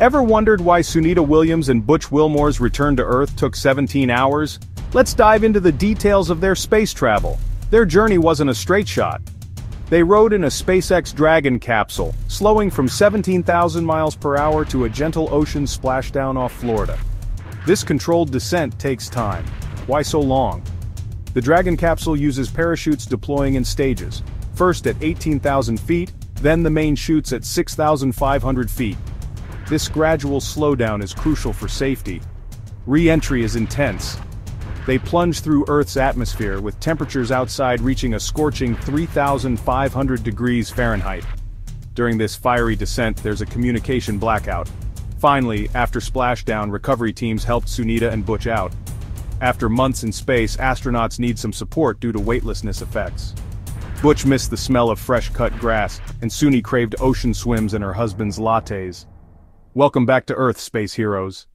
Ever wondered why Sunita Williams and Butch Wilmore's return to Earth took 17 hours? Let's dive into the details of their space travel. Their journey wasn't a straight shot. They rode in a SpaceX Dragon capsule, slowing from 17,000 miles per hour to a gentle ocean splashdown off Florida. This controlled descent takes time. Why so long? The Dragon capsule uses parachutes deploying in stages, first at 18,000 feet, then the main chutes at 6,500 feet. This gradual slowdown is crucial for safety. Re-entry is intense. They plunge through Earth's atmosphere with temperatures outside reaching a scorching 3,500 degrees Fahrenheit. During this fiery descent there's a communication blackout. Finally, after splashdown recovery teams helped Sunita and Butch out. After months in space, astronauts need some support due to weightlessness effects. Butch missed the smell of fresh-cut grass, and Suni craved ocean swims and her husband's lattes. Welcome back to Earth, space heroes.